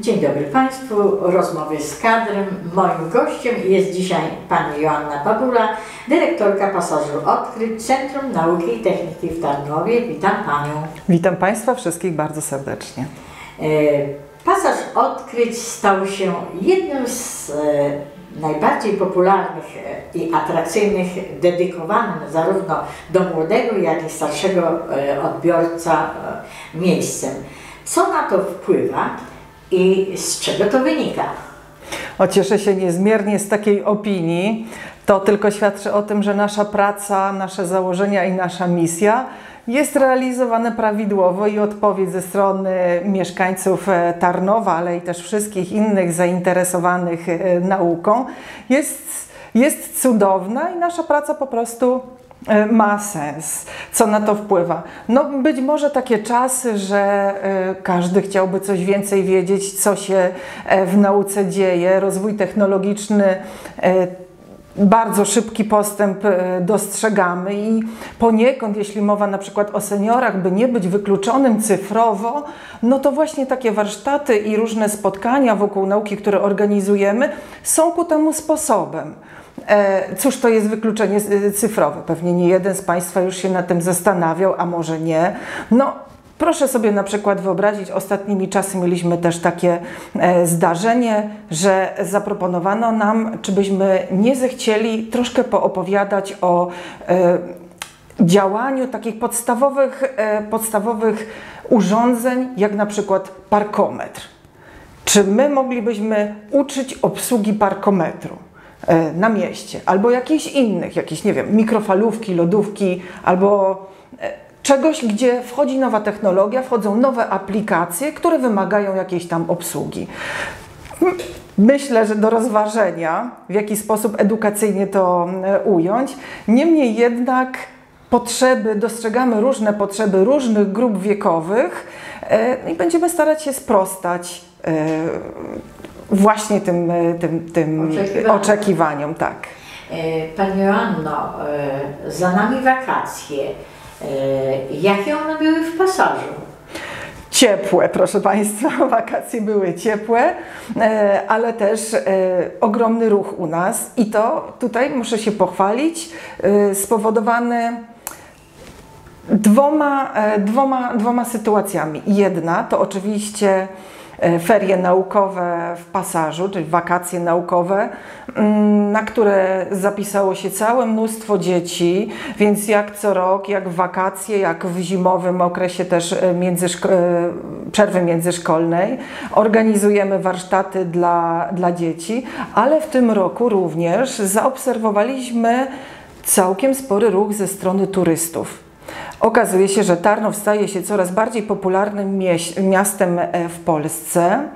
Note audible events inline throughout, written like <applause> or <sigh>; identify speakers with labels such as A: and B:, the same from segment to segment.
A: Dzień dobry Państwu. Rozmowy z kadrem. Moim gościem jest dzisiaj Pani Joanna Babula, dyrektorka pasażu Odkryć Centrum Nauki i Techniki w Tarnowie. Witam Panią.
B: Witam Państwa wszystkich bardzo serdecznie.
A: E, Pasaż Odkryć stał się jednym z e, najbardziej popularnych e, i atrakcyjnych, dedykowanym zarówno do młodego, jak i starszego odbiorca miejscem. Co na to wpływa i z czego to wynika?
B: O, cieszę się niezmiernie z takiej opinii. To tylko świadczy o tym, że nasza praca, nasze założenia i nasza misja jest realizowane prawidłowo i odpowiedź ze strony mieszkańców e, Tarnowa, ale i też wszystkich innych zainteresowanych e, nauką jest, jest cudowna i nasza praca po prostu ma sens. Co na to wpływa? No być może takie czasy, że każdy chciałby coś więcej wiedzieć, co się w nauce dzieje, rozwój technologiczny bardzo szybki postęp e, dostrzegamy i poniekąd, jeśli mowa na przykład o seniorach, by nie być wykluczonym cyfrowo, no to właśnie takie warsztaty i różne spotkania wokół nauki, które organizujemy, są ku temu sposobem. E, cóż to jest wykluczenie e, cyfrowe? Pewnie nie jeden z Państwa już się nad tym zastanawiał, a może nie. No, Proszę sobie na przykład wyobrazić, ostatnimi czasy mieliśmy też takie e, zdarzenie, że zaproponowano nam, czy byśmy nie zechcieli troszkę poopowiadać o działaniu takich podstawowych, podstawowych urządzeń, jak na przykład parkometr. Czy my moglibyśmy uczyć obsługi parkometru? Na mieście, albo jakichś innych, jakieś, nie wiem, mikrofalówki, lodówki, albo czegoś, gdzie wchodzi nowa technologia, wchodzą nowe aplikacje, które wymagają jakiejś tam obsługi. Myślę, że do rozważenia, w jaki sposób edukacyjnie to e, ująć. Niemniej jednak potrzeby, dostrzegamy różne potrzeby różnych grup wiekowych e, i będziemy starać się sprostać e, właśnie tym, tym, tym oczekiwaniom. oczekiwaniom. Tak.
A: Pani Joanno, za nami wakacje. E, jakie one były w pasażu?
B: Ciepłe, proszę Państwa, <laughs> wakacje były ciepłe, e, ale też e, ogromny ruch u nas i to tutaj muszę się pochwalić, spowodowany dwoma, dwoma, dwoma sytuacjami. Jedna to oczywiście E, ferie naukowe w pasażu, czyli wakacje naukowe, mm, na które zapisało się całe mnóstwo dzieci, więc jak co rok, jak w wakacje, jak w zimowym okresie też e, międzyszko e, przerwy międzyszkolnej, organizujemy warsztaty dla, dla dzieci, ale w tym roku również zaobserwowaliśmy całkiem spory ruch ze strony turystów. Okazuje się, że Tarnów staje się coraz bardziej popularnym miastem e, w Polsce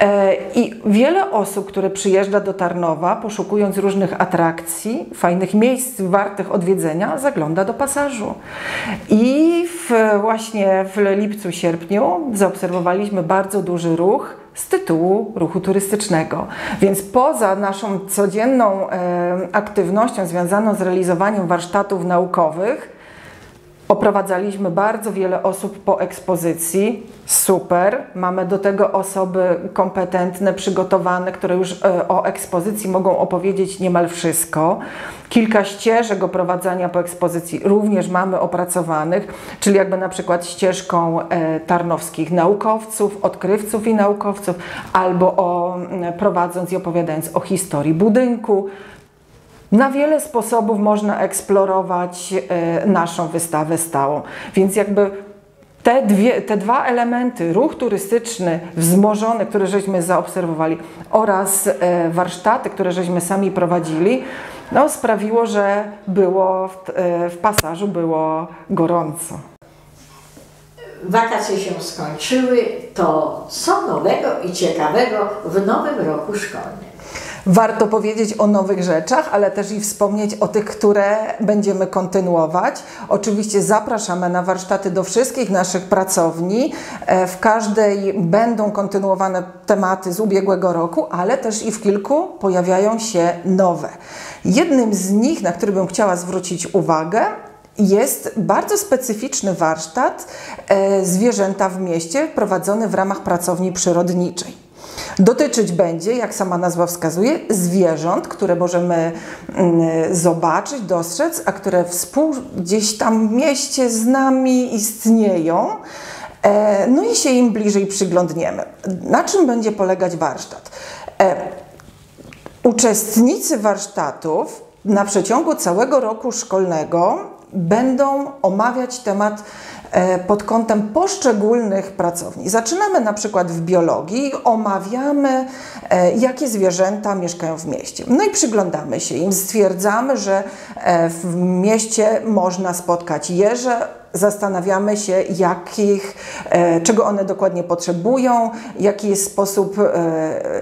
B: e, i wiele osób, które przyjeżdża do Tarnowa, poszukując różnych atrakcji, fajnych miejsc wartych odwiedzenia, zagląda do pasażu. I w, właśnie w lipcu, sierpniu zaobserwowaliśmy bardzo duży ruch z tytułu ruchu turystycznego. Więc poza naszą codzienną e, aktywnością związaną z realizowaniem warsztatów naukowych, Oprowadzaliśmy bardzo wiele osób po ekspozycji. Super. Mamy do tego osoby kompetentne, przygotowane, które już e, o ekspozycji mogą opowiedzieć niemal wszystko. Kilka ścieżek oprowadzania po ekspozycji również mamy opracowanych, czyli jakby na przykład ścieżką e, tarnowskich naukowców, odkrywców i naukowców, albo o, prowadząc i opowiadając o historii budynku, na wiele sposobów można eksplorować e, naszą wystawę stałą. Więc jakby te, dwie, te dwa elementy, ruch turystyczny wzmożony, które żeśmy zaobserwowali oraz e, warsztaty, które żeśmy sami prowadzili, no, sprawiło, że było w, e, w pasażu było gorąco.
A: Wakacje się skończyły, to co nowego i ciekawego w nowym roku szkolnym?
B: Warto powiedzieć o nowych rzeczach, ale też i wspomnieć o tych, które będziemy kontynuować. Oczywiście zapraszamy na warsztaty do wszystkich naszych pracowni. E, w każdej będą kontynuowane tematy z ubiegłego roku, ale też i w kilku pojawiają się nowe. Jednym z nich, na który bym chciała zwrócić uwagę, jest bardzo specyficzny warsztat e, zwierzęta w mieście prowadzony w ramach pracowni przyrodniczej. Dotyczyć będzie, jak sama nazwa wskazuje, zwierząt, które możemy mm, zobaczyć, dostrzec, a które współ gdzieś tam w mieście z nami istnieją. E, no i się im bliżej przyglądniemy. Na czym będzie polegać warsztat? E, uczestnicy warsztatów na przeciągu całego roku szkolnego będą omawiać temat pod kątem poszczególnych pracowni. Zaczynamy na przykład w biologii, omawiamy, e, jakie zwierzęta mieszkają w mieście. No i przyglądamy się im, stwierdzamy, że e, w mieście można spotkać jeże, zastanawiamy się, jakich, czego one dokładnie potrzebują, jaki jest sposób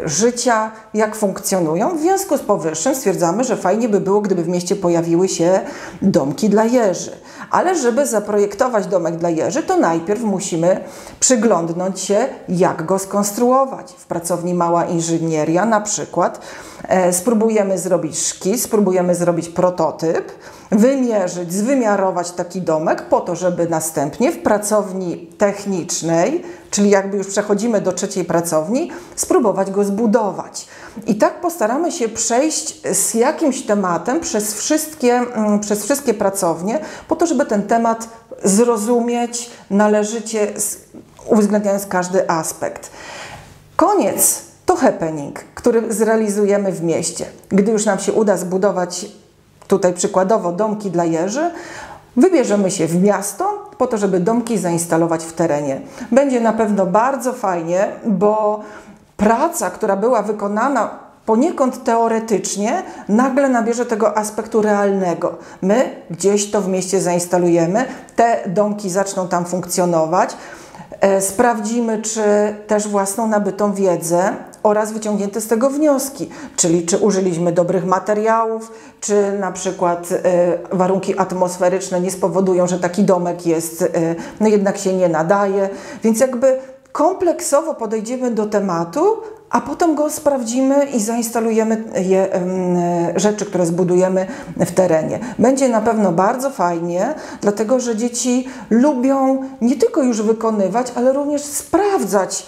B: życia, jak funkcjonują. W związku z powyższym stwierdzamy, że fajnie by było, gdyby w mieście pojawiły się domki dla jeży. Ale żeby zaprojektować domek dla jeży, to najpierw musimy przyglądnąć się, jak go skonstruować. W pracowni Mała Inżynieria na przykład e, spróbujemy zrobić szkic, spróbujemy zrobić prototyp, wymierzyć, zwymiarować taki domek po to, żeby następnie w pracowni technicznej, czyli jakby już przechodzimy do trzeciej pracowni, spróbować go zbudować. I tak postaramy się przejść z jakimś tematem przez wszystkie, mm, przez wszystkie pracownie, po to, żeby ten temat zrozumieć należycie, uwzględniając każdy aspekt. Koniec to happening, który zrealizujemy w mieście. Gdy już nam się uda zbudować tutaj przykładowo domki dla jeży, wybierzemy się w miasto po to, żeby domki zainstalować w terenie. Będzie na pewno bardzo fajnie, bo praca, która była wykonana poniekąd teoretycznie, nagle nabierze tego aspektu realnego. My gdzieś to w mieście zainstalujemy, te domki zaczną tam funkcjonować. E, sprawdzimy, czy też własną nabytą wiedzę oraz wyciągnięte z tego wnioski, czyli czy użyliśmy dobrych materiałów, czy na przykład e, warunki atmosferyczne nie spowodują, że taki domek jest, e, no jednak się nie nadaje. Więc jakby kompleksowo podejdziemy do tematu, a potem go sprawdzimy i zainstalujemy je, rzeczy, które zbudujemy w terenie. Będzie na pewno bardzo fajnie, dlatego że dzieci lubią nie tylko już wykonywać, ale również sprawdzać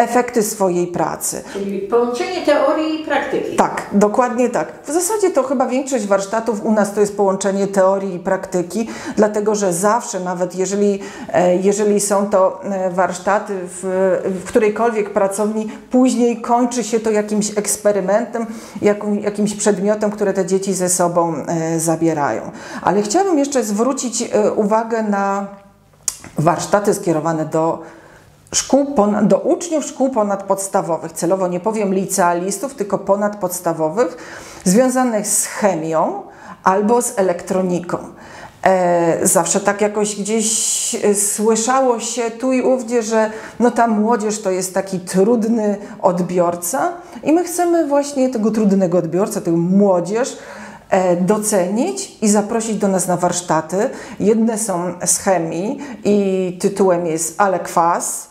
B: efekty swojej pracy.
A: Czyli połączenie teorii i praktyki.
B: Tak, dokładnie tak. W zasadzie to chyba większość warsztatów u nas to jest połączenie teorii i praktyki, dlatego że zawsze, nawet jeżeli, e, jeżeli są to e, warsztaty w, w którejkolwiek pracowni, później kończy się to jakimś eksperymentem, jakimś przedmiotem, które te dzieci ze sobą e, zabierają. Ale chciałabym jeszcze zwrócić uwagę na warsztaty skierowane do szkół, do uczniów szkół ponadpodstawowych, celowo nie powiem licealistów, tylko ponadpodstawowych, związanych z chemią albo z elektroniką. E, zawsze tak jakoś gdzieś e, słyszało się tu i ówdzie, że no ta młodzież to jest taki trudny odbiorca i my chcemy właśnie tego trudnego odbiorcę, tę młodzież e, docenić i zaprosić do nas na warsztaty. Jedne są z chemii i tytułem jest Ale Kwas,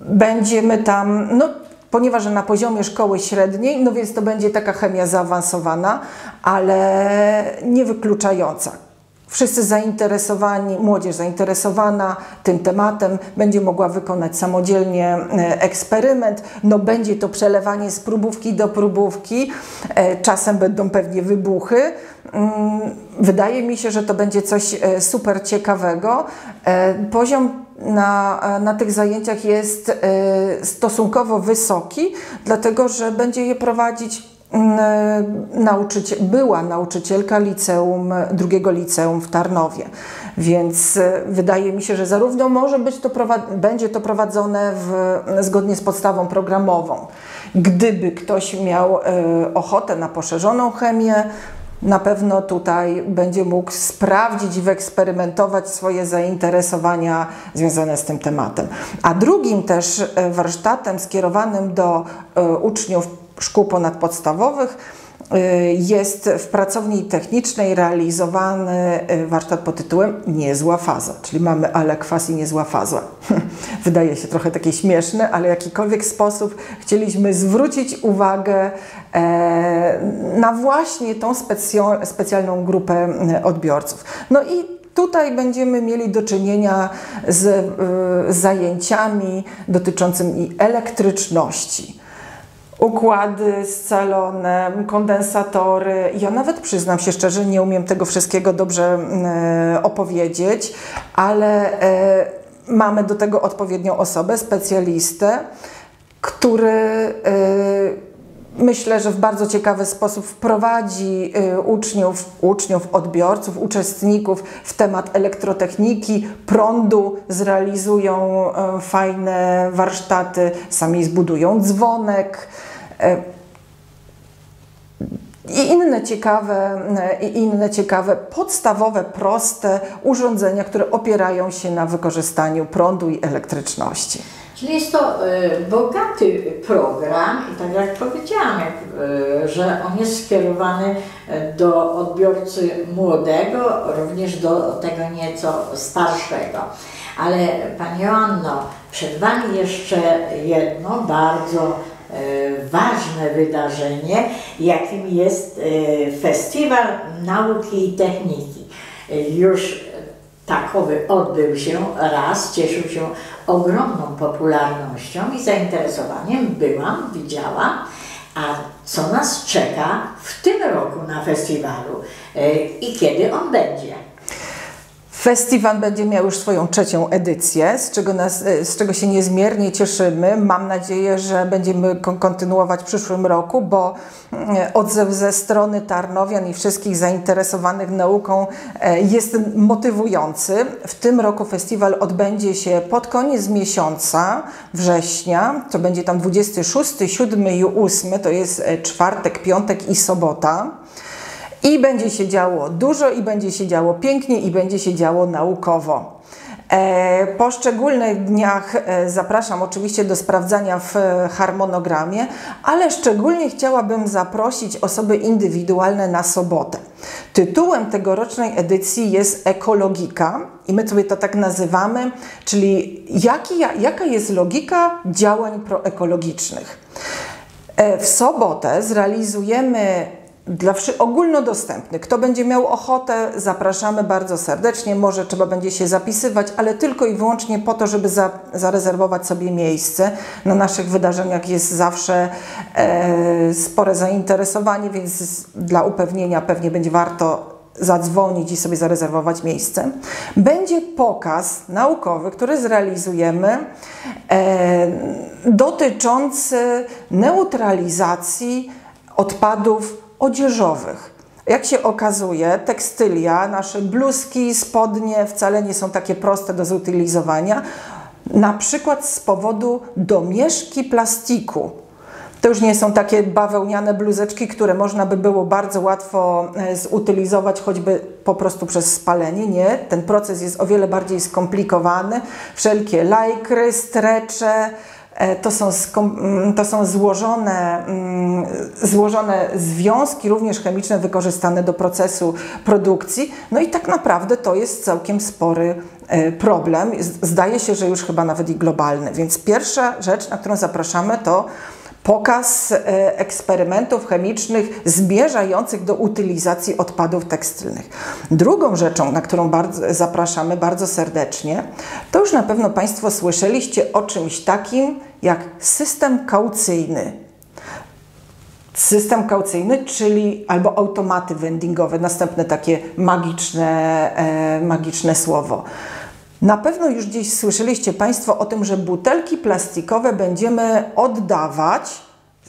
B: Będziemy tam, no ponieważ na poziomie szkoły średniej, no więc to będzie taka chemia zaawansowana, ale nie wykluczająca. Wszyscy zainteresowani, młodzież zainteresowana tym tematem będzie mogła wykonać samodzielnie e, eksperyment. No będzie to przelewanie z próbówki do próbówki. E, czasem będą pewnie wybuchy. Mm, wydaje mi się, że to będzie coś e, super ciekawego. Poziom na, na tych zajęciach jest y, stosunkowo wysoki, dlatego że będzie je prowadzić mm, nauczyciel, była nauczycielka liceum, drugiego liceum w Tarnowie. Więc y, wydaje mi się, że zarówno może być to będzie to prowadzone w, zgodnie z podstawą programową. Gdyby ktoś miał y, ochotę na poszerzoną chemię, na pewno tutaj będzie mógł sprawdzić, wyeksperymentować swoje zainteresowania związane z tym tematem. A drugim też e, warsztatem skierowanym do e, uczniów szkół ponadpodstawowych jest w pracowni technicznej realizowany y, warsztat pod tytułem Niezła faza, czyli mamy ale kwas i niezła faza. <laughs> Wydaje się trochę takie śmieszne, ale w jakikolwiek sposób chcieliśmy zwrócić uwagę e, na właśnie tą specjalną grupę odbiorców. No i Tutaj będziemy mieli do czynienia z y, zajęciami dotyczącymi elektryczności. Układy scalone, kondensatory. Ja nawet przyznam się szczerze, nie umiem tego wszystkiego dobrze y, opowiedzieć, ale y, mamy do tego odpowiednią osobę, specjalistę, który myślę, że w bardzo ciekawy sposób wprowadzi y, uczniów, uczniów, odbiorców, uczestników w temat elektrotechniki, prądu, zrealizują y, fajne warsztaty, sami zbudują dzwonek. Y, I inne ciekawe, i inne ciekawe, podstawowe, proste urządzenia, które opierają się na wykorzystaniu prądu i elektryczności.
A: Czyli jest to y, bogaty program i tak jak powiedziałam, y, że on jest skierowany y, do odbiorcy młodego, również do tego nieco starszego. Ale Pani Joanno, przed Wami jeszcze jedno bardzo ważne wydarzenie, jakim jest Festiwal Nauki i Techniki. Już takowy odbył się raz, cieszył się ogromną popularnością i zainteresowaniem. Byłam, widziałam, a co nas czeka w tym roku na festiwalu e, i kiedy on będzie.
B: Festiwal będzie miał już swoją trzecią edycję, z czego, nas, e, z czego się niezmiernie cieszymy. Mam nadzieję, że będziemy kontynuować w przyszłym roku, bo e, odzew ze strony Tarnowian i wszystkich zainteresowanych nauką e, jest motywujący. W tym roku festiwal odbędzie się pod koniec miesiąca września, to będzie tam 26, 7 i 8, to jest czwartek, piątek i sobota. I będzie się działo dużo, i będzie się działo pięknie, i będzie się działo naukowo. E, po szczególnych dniach e, zapraszam oczywiście do sprawdzania w harmonogramie, ale szczególnie chciałabym zaprosić osoby indywidualne na sobotę. Tytułem tegorocznej edycji jest Ekologika i my sobie to tak nazywamy, czyli jaki, jaka jest logika działań proekologicznych. E, w sobotę zrealizujemy dla ogólnodostępny. Kto będzie miał ochotę, zapraszamy bardzo serdecznie. Może trzeba będzie się zapisywać, ale tylko i wyłącznie po to, żeby za, zarezerwować sobie miejsce. Na naszych wydarzeniach jest zawsze e, spore zainteresowanie, więc dla upewnienia pewnie będzie warto zadzwonić i sobie zarezerwować miejsce. Będzie pokaz naukowy, który zrealizujemy e, dotyczący neutralizacji odpadów odzieżowych. Jak się okazuje, tekstylia, nasze bluzki, spodnie wcale nie są takie proste do zutylizowania, na przykład z powodu domieszki plastiku. To już nie są takie bawełniane bluzeczki, które można by było bardzo łatwo e, zutylizować, choćby po prostu przez spalenie. Nie, ten proces jest o wiele bardziej skomplikowany. Wszelkie lajkry, strecze, to są, mm, to są złożone, mm, złożone związki, również chemiczne, wykorzystane do procesu produkcji. No i tak naprawdę to jest całkiem spory e, problem. Zdaje się, że już chyba nawet i globalny. Więc pierwsza rzecz, na którą zapraszamy, to pokaz e, eksperymentów chemicznych zmierzających do utylizacji odpadów tekstylnych. Drugą rzeczą, na którą bardzo, zapraszamy bardzo serdecznie, to już na pewno Państwo słyszeliście o czymś takim jak system kaucyjny. System kaucyjny, czyli albo automaty vendingowe, następne takie magiczne, e, magiczne słowo. Na pewno już gdzieś słyszeliście Państwo o tym, że butelki plastikowe będziemy oddawać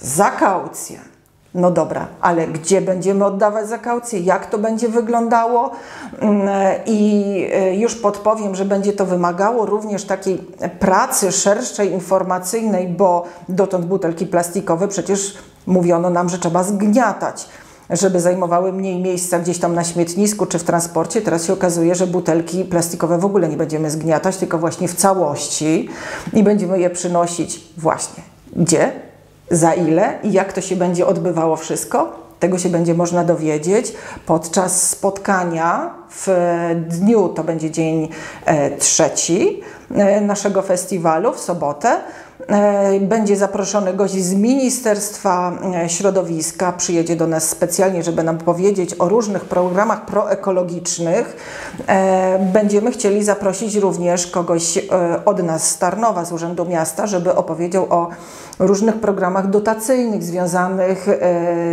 B: za kaucję. No dobra, ale gdzie będziemy oddawać za kaucję? Jak to będzie wyglądało? Mm, I e, już podpowiem, że będzie to wymagało również takiej pracy szerszej, informacyjnej, bo dotąd butelki plastikowe przecież mówiono nam, że trzeba zgniatać żeby zajmowały mniej miejsca gdzieś tam na śmietnisku czy w transporcie. Teraz się okazuje, że butelki plastikowe w ogóle nie będziemy zgniatać, tylko właśnie w całości i będziemy je przynosić właśnie gdzie, za ile i jak to się będzie odbywało wszystko. Tego się będzie można dowiedzieć podczas spotkania w dniu, to będzie dzień e, trzeci e, naszego festiwalu, w sobotę. E, Będzie zaproszony gość z Ministerstwa e, Środowiska, przyjedzie do nas specjalnie, żeby nam powiedzieć o różnych programach proekologicznych. E, Będziemy chcieli zaprosić również kogoś od nas z Tarnowa, z Urzędu Miasta, żeby opowiedział o różnych programach dotacyjnych związanych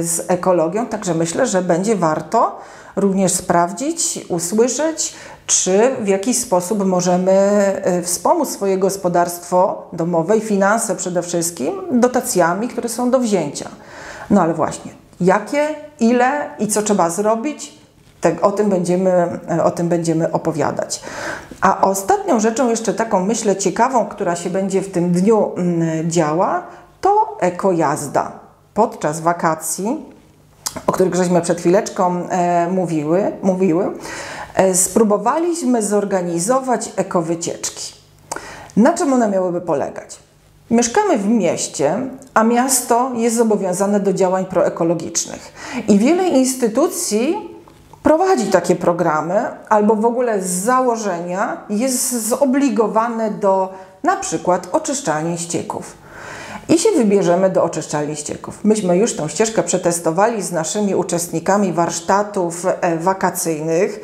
B: z ekologią. Także myślę, że będzie warto również sprawdzić, usłyszeć, czy w jakiś sposób możemy e, wspomóc swoje gospodarstwo domowe i finanse przede wszystkim dotacjami, które są do wzięcia. No ale właśnie, jakie, ile i co trzeba zrobić, tak, o, tym będziemy, e, o tym będziemy opowiadać. A ostatnią rzeczą, jeszcze taką myślę ciekawą, która się będzie w tym dniu mm, działa, to ekojazda. Podczas wakacji, o których żeśmy przed chwileczką e, mówiły, mówiły spróbowaliśmy zorganizować ekowycieczki. Na czym one miałyby polegać? Mieszkamy w mieście, a miasto jest zobowiązane do działań proekologicznych. I wiele instytucji prowadzi takie programy, albo w ogóle z założenia jest zobligowane do na przykład oczyszczalni ścieków. I się wybierzemy do oczyszczalni ścieków. Myśmy już tą ścieżkę przetestowali z naszymi uczestnikami warsztatów e, wakacyjnych.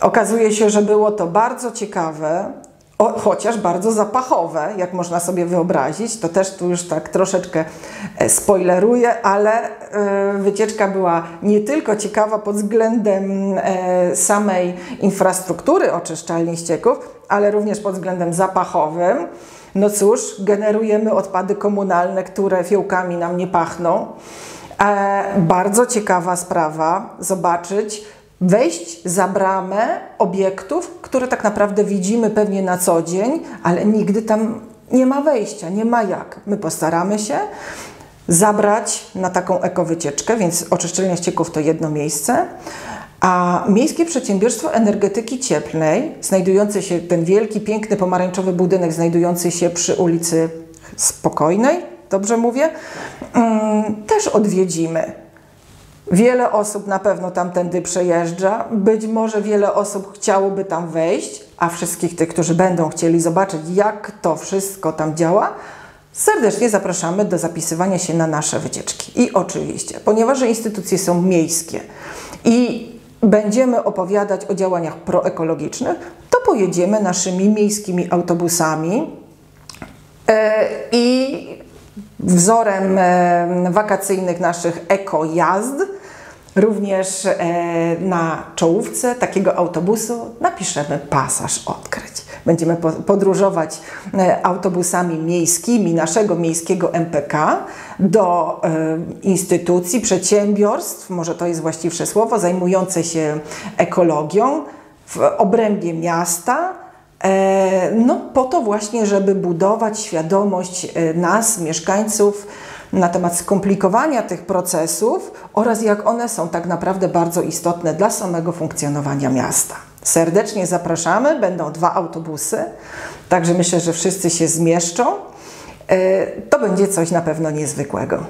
B: Okazuje się, że było to bardzo ciekawe, o, chociaż bardzo zapachowe, jak można sobie wyobrazić. To też tu już tak troszeczkę e, spoileruję, ale e, wycieczka była nie tylko ciekawa pod względem e, samej infrastruktury oczyszczalni ścieków, ale również pod względem zapachowym. No cóż, generujemy odpady komunalne, które fiołkami nam nie pachną. E, bardzo ciekawa sprawa zobaczyć, wejść za bramę obiektów, które tak naprawdę widzimy pewnie na co dzień, ale nigdy tam nie ma wejścia, nie ma jak. My postaramy się zabrać na taką ekowycieczkę, więc oczyszczalnia ścieków to jedno miejsce. A Miejskie Przedsiębiorstwo Energetyki Cieplnej, znajdujące się, ten wielki, piękny, pomarańczowy budynek znajdujący się przy ulicy Spokojnej, dobrze mówię, mm, też odwiedzimy. Wiele osób na pewno tamtędy przejeżdża, być może wiele osób chciałoby tam wejść, a wszystkich tych, którzy będą chcieli zobaczyć, jak to wszystko tam działa, serdecznie zapraszamy do zapisywania się na nasze wycieczki. I oczywiście, ponieważ instytucje są miejskie i będziemy opowiadać o działaniach proekologicznych, to pojedziemy naszymi miejskimi autobusami e, i wzorem e, wakacyjnych naszych ekojazd również e, na czołówce takiego autobusu napiszemy pasaż odkryć. Będziemy po- podróżować e, autobusami miejskimi naszego miejskiego MPK do e, instytucji, przedsiębiorstw, może to jest właściwsze słowo, zajmujące się ekologią w obrębie miasta, No, po to właśnie, żeby budować świadomość nas, mieszkańców, na temat skomplikowania tych procesów oraz jak one są tak naprawdę bardzo istotne dla samego funkcjonowania miasta. Serdecznie zapraszamy, będą dwa autobusy, także myślę, że wszyscy się zmieszczą. E, To będzie coś na pewno niezwykłego.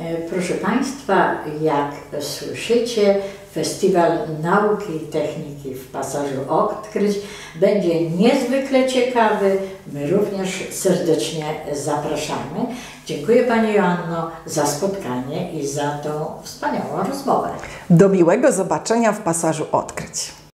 A: E, Proszę Państwa, jak słyszycie, Festiwal Nauki i Techniki w Pasażu Odkryć będzie niezwykle ciekawy. My również serdecznie zapraszamy. Dziękuję Pani Joanno za spotkanie i za tą wspaniałą rozmowę.
B: Do miłego zobaczenia w pasażu odkryć.